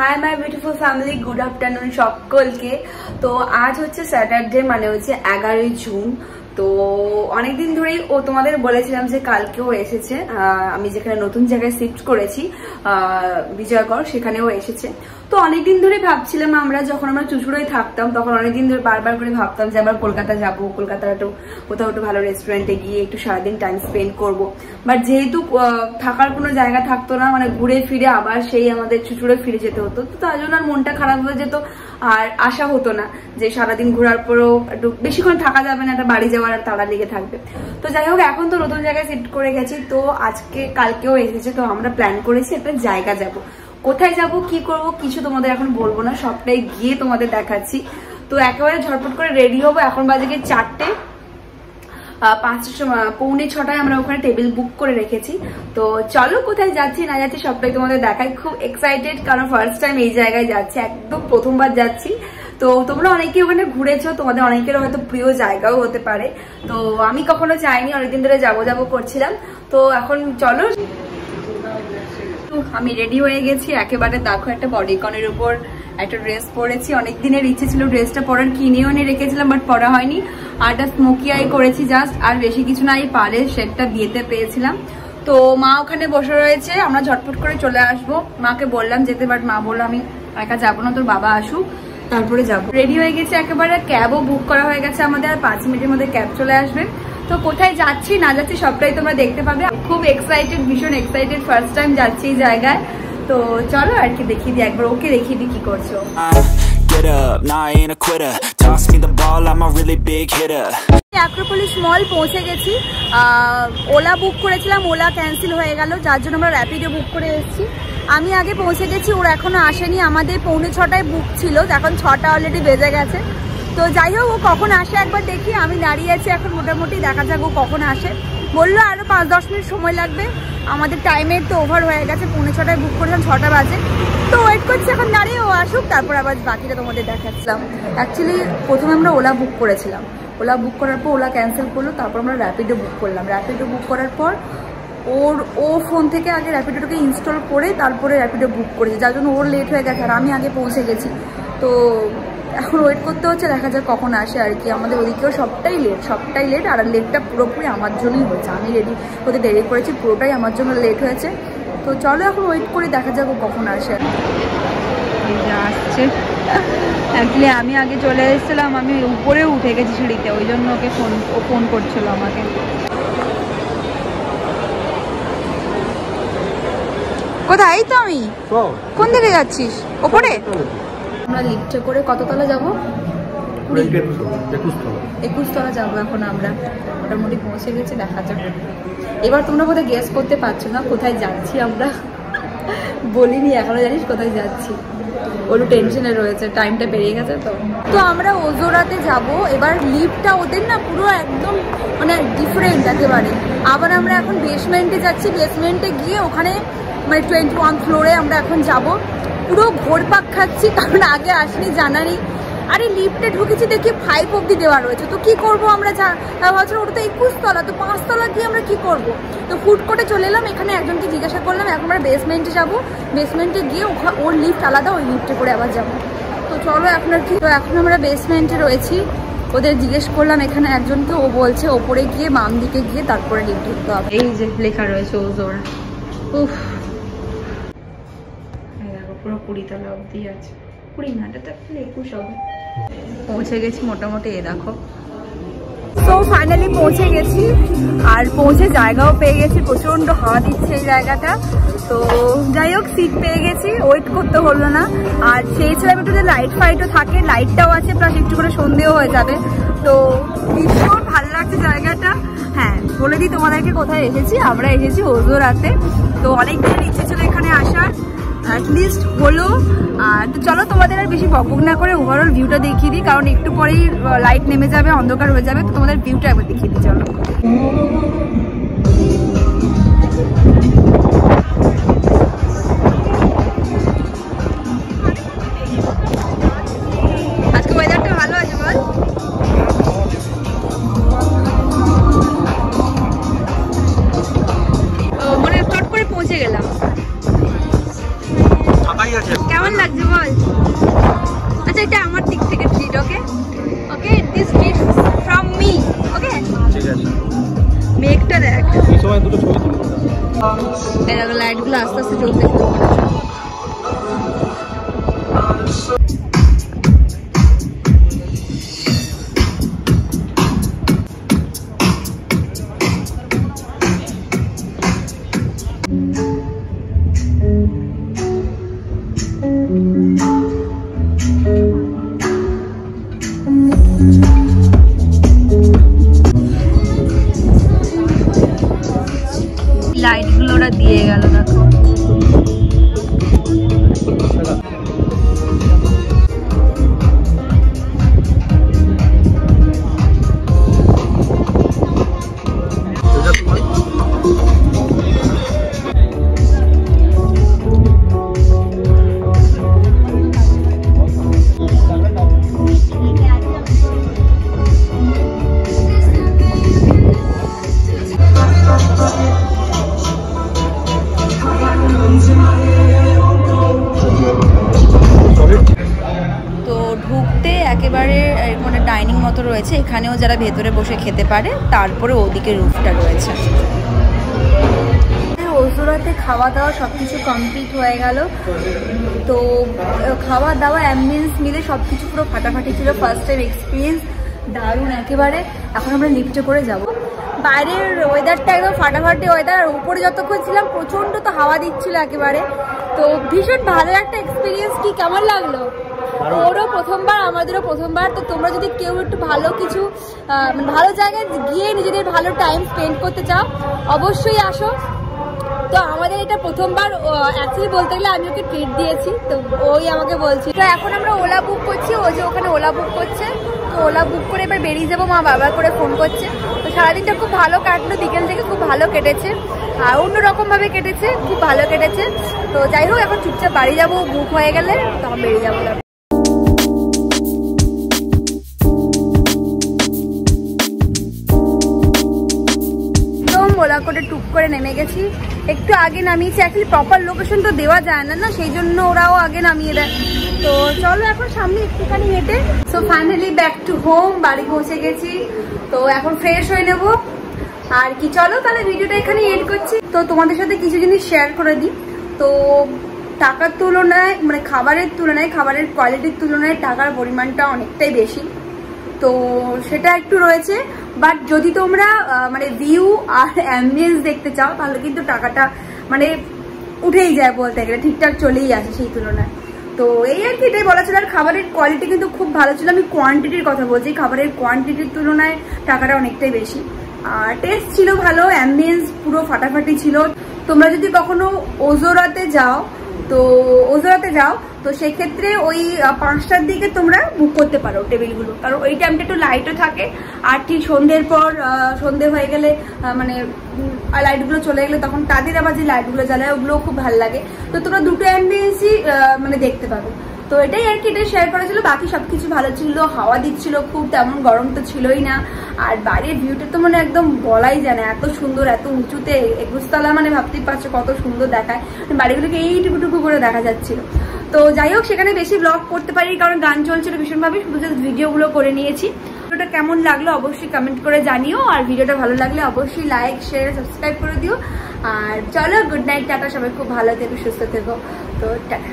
Hi my beautiful family good afternoon সকলকে। তো আজ হচ্ছে স্যাটারডে মানে হচ্ছে এগারোই জুন তো অনেকদিন ধরেই ও তোমাদের বলেছিলাম যে কালকেও এসেছে। আমি যেখানে নতুন জায়গায় শিফট করেছি বিজয়গড়, সেখানেও এসেছে। তো অনেকদিন ধরে ভাবছিলাম আমরা, যখন আমরা চুচুড়োয় থাকতাম, তখন অনেকদিন ধরে বারবার করে ভাবতাম যে আবার কলকাতা যাব কলকাতার একটু কোথাও একটু ভালো রেস্টুরেন্টে গিয়ে একটু সারাদিন টাইম স্পেন্ড করব। বাট যেহেতু থাকার কোনো জায়গা থাকতো না মানে ঘুরে ফিরে আবার সেই আমাদের চুচুড়ে ফিরে যেতে হতো, তো তার জন্য আর মনটা খারাপ হয়ে যেত। আর আশা হতো না যে সারাদিন ঘোরার পরেও একটু বেশিক্ষণ থাকা যাবে না, একটা বাড়ি যাওয়ার আর তাড়া লেগে থাকবে। তো যাই হোক, এখন তো নতুন জায়গায় সেট করে গেছি, তো আজকে কালকেও এসেছে, তো আমরা প্ল্যান করেছি একটা জায়গা যাব। কোথায় যাব, কি করব, কিছু তোমাদের এখন বলব না, সবটাই গিয়ে তোমাদের দেখাচ্ছি। তো একেবারে ঝটপট করে রেডি হব, এখন বাজে চারটে। সময়, পৌনে ছটায় আমরা ওখানে টেবিল বুক করে রেখেছি। তো চলো, কোথায় যাচ্ছি না যাচ্ছি সবটাই তোমাদের দেখায় খুব এক্সাইটেড কারণ ফার্স্ট টাইম এই জায়গায় যাচ্ছি, একদম প্রথমবার যাচ্ছি। তো তোমরা অনেকে ওখানে ঘুরেছো, তোমাদের অনেকের হয়তো প্রিয় জায়গাও হতে পারে। তো আমি কখনো যাইনি অনেকদিন ধরে যাব যাব করছিলাম। তো এখন চলো। আমি রেডি হয়ে গেছি, একেবারে দেখো একটা বডিকনের উপর একটা ড্রেস পরেছি। অনেক দিনের ইচ্ছে ছিল ড্রেসটা পরার, কিনেও নিয়ে রেখেছিলাম বাট পরা হয়নি। আর একটা স্মোকি আই করেছি জাস্ট আর বেশি কিছু না, এই পারে সেটটা বিয়েতে পেয়েছিলাম। তো মা ওখানে বসে রয়েছে, আমরা ঝটপট করে চলে আসব। মাকে বললাম যেতে বাট মা বলল, আমি একা যাব না, তোর বাবা আসুক। তারপরে যাব। রেডি হয়ে গেছে একেবারে ক্যাবও বুক করা হয়ে গেছে আমাদের আর পাঁচ মিনিটের মধ্যে ক্যাব চলে আসবে। তো কোথায় যাচ্ছি না যাচ্ছি সবটাই তোমরা দেখতে পাবে। খুব এক্সাইটেড ভীষণ এক্সাইটেড ফার্স্ট টাইম যাচ্ছি এই জায়গায়। তো চলো আর কি দেখিয়ে দিই একবার ওকে দেখিয়ে দিই কি করছ. অ্যাক্রোপলিস মল পৌঁছে গেছি। ওলা বুক করেছিলাম ওলা ক্যান্সেল হয়ে গেল যার জন্য আমরা র্যাপিডো বুক করে এসেছি। আমি আগে পৌঁছে গেছি, ওরা এখনও আসেনি। আমাদের পৌনে ছটায় বুক ছিল, এখন ছটা অলরেডি বেজে গেছে। তো যাই হোক, ও কখন আসে একবার দেখি। আমি দাঁড়িয়ে আছি এখন মোটামুটি, দেখা যাক ও কখন আসে। বলল আরও পাঁচ দশ মিনিট সময় লাগবে। আমাদের টাইমের তো ওভার হয়ে গেছে, পৌনে ছটায় বুক করেছিলাম ছটা বাজে। তো ওয়েট করছি, এখন দাঁড়িয়ে ও আসুক, তারপর আবার বাকিটা তোমাদের দেখাচ্ছিলাম। অ্যাকচুয়ালি প্রথমে আমরা ওলা বুক করেছিলাম। ওলা বুক করার পর ওলা ক্যান্সেল করল, তারপর আমরা র্যাপিডো বুক করলাম। র্যাপিডো বুক করার পর ওর, ও ফোন থেকে আগে র্যাপিডোটাকে ইনস্টল করে তারপরে র্যাপিডো বুক করেছে। যার জন্য ওর লেট হয়ে গেছে আর আমি আগে পৌঁছে গেছি। তো এখন ওয়েট করতে হচ্ছে, দেখা যাক কখন আসে আর কি। আমাদের ওদিকেও সবটাই লেট সবটাই লেট আর লেটটা পুরোপুরি আমার জন্যই হয়েছে। আমি রেডি হতে দেরি করেছি, পুরোটাই আমার জন্য লেট হয়েছে। তো চলো এখন ওয়েট করে, দেখা যাক ও কখন আসে। আসছে। অ্যাকচুয়ালি আমি আগে চলে এসেছিলাম, আমি উপরে উঠে গেছি সিঁড়িতে, ওই জন্য ওকে ফোন ও ফোন করছিল আমাকে। কোথায়? এই তো আমি। কোন দিকে যাচ্ছিস? ওপরে? আমরা লিফটে করে কততলা যাব? একুশ তলা যাব এখন আমরা। মোটামুটি পৌঁছে গেছি দেখা যাক। এবার তোমরা কোথায় গেস করতে পারছ না কোথায় যাচ্ছি আমরা। বলিনি এখনও জানিস কোথায় যাচ্ছি। ওর টেনশনে রয়েছে টাইমটা বেরিয়ে গেছে তো। তো আমরা ওজোরাতে যাব। এবার লিফটটা ওদের না পুরো একদম মানে ডিফারেন্ট একেবারে। আবার আমরা এখন বেসমেন্টে যাচ্ছি। বেসমেন্টে গিয়ে ওখানে মানে টোয়েন্টি ওয়ান ফ্লোরে আমরা এখন যাব। পুরো ঘোরপাক খাচ্ছি, কারণ আগে আসনি, জানা নেই। আরে লিফটে ঢুকেছি, দেখি ফাইভ অব্দি দেওয়া রয়েছে। তো কি করব আমরা? ভাবছিলাম ওটা তো একুশ তলা তো পাঁচতলা গিয়ে আমরা কি করব? তো ফুট করে চলে এলাম, এখানে একজনকে জিজ্ঞাসা করলাম, এখন আমরা বেসমেন্টে যাব। বেসমেন্টে গিয়ে ওর লিফট আলাদা, ওই লিফটে করে আবার যাব। তো চলো, এখন আর কি তো এখন আমরা বেসমেন্টে রয়েছি। ওদের জিজ্ঞেস করলাম, এখানে একজনকে, ও বলছে ওপরে গিয়ে বাম দিকে গিয়ে তারপরে লিফট ঢুকতে হবে। এই যে লেখা রয়েছে ওজোর। উফ। দেখো পুরো কুড়ি তলা অবধি আছে। কুড়ি না, এটা তো একুশ হবে। পৌঁছে গেছি মোটামুটি, এ দেখো। তো ফাইনালি পৌঁছে গেছি, আর পৌঁছে জায়গাও পেয়ে গেছি প্রচণ্ড হাওয়া দিচ্ছে এই জায়গাটা। তো যাই হোক সিট পেয়ে গেছি ওয়েট করতে হলো না। আর চেয়েছিলাম একটু যে লাইট ফাইটও থাকে লাইটটাও আছে প্লাস একটু করে সন্ধেও হয়ে যাবে। তো ভীষণ ভালো লাগছে জায়গাটা। হ্যাঁ বলে দিই, তোমাদেরকে কোথায় এসেছি? আমরা এসেছি ওজোরাতে তো অনেক দিনের ইচ্ছে ছিল এখানে আসার। অ্যাটলিস্ট হলো। আর তো চলো তোমাদের আর বেশি বকবক না করে ওভারঅল ভিউটা দেখিয়ে দিই, কারণ একটু পরেই লাইট নেমে যাবে, অন্ধকার হয়ে যাবে, তো তোমাদের ভিউটা একবার দেখিয়ে দিই, চলো। দেখ। এই সময় দুটো ছবি তুলবো এরকম লাইটগুলো আস্তে আস্তে জ্বলতে ঢুকতে একেবারে মানে ডাইনিং মতো রয়েছে। এখানেও যারা ভেতরে বসে খেতে পারে, তারপরে ওদিকে রুফটা রয়েছে। ওজোরাতে খাওয়া দাওয়া সব কিছু কমপ্লিট হয়ে গেল। তো খাওয়া দাওয়া অ্যাম্বিয়েন্স মিলে সব কিছু পুরো ফাটাফাটি ছিল। ফার্স্ট টাইম এক্সপিরিয়েন্স দারুণ একেবারে। এখন আমরা লিফটে করে যাব। বাইরের ওয়েদারটা একদম ফাটাফাটি ওয়েদার আর উপরে যতক্ষণ ছিলাম, প্রচণ্ড তো হাওয়া দিচ্ছিল একেবারে। তো ভীষণ ভালো একটা এক্সপিরিয়েন্স কি? কেমন লাগল? ওরও প্রথমবার, আমাদেরও প্রথমবার, তো তোমরা যদি কেউ একটু ভালো কিছু মানে ভালো জায়গায় গিয়ে নিজেদের ভালো টাইম স্পেন্ড করতে চাও, অবশ্যই আসো। তো আমাদের এটা প্রথমবার অ্যাকচুয়ালি বলতে গেলে আমি ওকে ট্রিট দিয়েছি, তো ওই আমাকে বলছি। তো এখন আমরা ওলা বুক করছি, ও যে ওখানে ওলা বুক করছে, তো ওলা বুক করে এবার বেরিয়ে যাব, মা বাবার করে ফোন করছে। তো সারাদিনটা খুব ভালো কাটলো, বিকেল থেকে খুব ভালো কেটেছে, আর অন্যরকমভাবে কেটেছে, খুব ভালো কেটেছে। তো যাই হোক, এখন চুপচাপ বাড়ি যাব বুক হয়ে গেলে, তখন বেরিয়ে যাব। করে টুক করে নেমে গেছি। একটু আগে নামিয়েছি। অ্যাকচুয়ালি প্রপার লোকেশন তো দেওয়া যায় না না? সেই জন্য ওরাও আগে নামিয়ে দেয়। তো চলো এখন সামনে একটুখানি হেঁটে। So finally back to home বাড়ি পৌঁছে গেছি। তো এখন ফ্রেশ হয়ে নেব। আর কি, চলো তাহলে ভিডিওটা এখানে এড করছি। তো তোমাদের সাথে কিছু জিনিস শেয়ার করে দিই। তো টাকার তুলনায় মানে খাবারের তুলনায়, খাবারের কোয়ালিটির তুলনায় টাকার পরিমাণটা অনেকটাই বেশি। তো সেটা একটু রয়েছে। বাট যদি তোমরা মানে ভিউ আর অ্যাম্বিয়েন্স দেখতে চাও, তাহলে কিন্তু টাকাটা মানে উঠেই যায় বলতে গেলে। ঠিকঠাক চলেই আসে সেই তুলনায়। তো এই আর কি, এটাই বলা ছিল। আর খাবারের কোয়ালিটি কিন্তু খুব ভালো ছিল। আমি কোয়ান্টিটির কথা বলছি। খাবারের কোয়ান্টিটির তুলনায় টাকাটা অনেকটাই বেশি। আর টেস্ট ছিল ভালো অ্যাম্বিয়েন্স পুরো ফাটাফাটি ছিল। তোমরা যদি কখনো ওজোরাতে যাও তো ওজরাতে যাও, তো সেক্ষেত্রে ওই পাঁচটার দিকে তোমরা বুক করতে পারো টেবিলগুলো কারণ ওই টাইমটা একটু লাইটও থাকে। আর ঠিক সন্ধ্যের পর সন্ধে হয়ে গেলে মানে লাইটগুলো চলে গেলে তখন তাদের আবার যে লাইটগুলো জ্বালায় ওগুলো খুব ভালো লাগে। তো তোমরা দুটো অ্যাম্বিয়েন্সই মানে দেখতে পাবে। তো এটাই আর কি, এটা শেয়ার করা ছিল বাকি সবকিছু ভালো ছিল, হাওয়া দিচ্ছিল খুব, তেমন গরম তো ছিলই না। আর বাইরের ভিউটা তো মানে একদম বলাই যায় না, এত সুন্দর, এত উঁচুতে, একুশতলা মানে ভাবতেই পারছ কত সুন্দর দেখায়। বাড়িগুলোকে এইটুকুটুকু করে দেখা যাচ্ছিল। তো যাই হোক, সেখানে বেশি ব্লগ করতে পারি কারণ গান চলছিল ভীষণভাবে, শুধু জাস্ট ভিডিওগুলো করে নিয়েছি। ভিডিওটা কেমন লাগল অবশ্যই কমেন্ট করে জানিও, আর ভিডিওটা ভালো লাগলে অবশ্যই লাইক শেয়ার সাবস্ক্রাইব করে দিও। আর চলো গুড নাইট টাটা, সবাই খুব ভালো থেকো, সুস্থ থেকো। তো টাটা।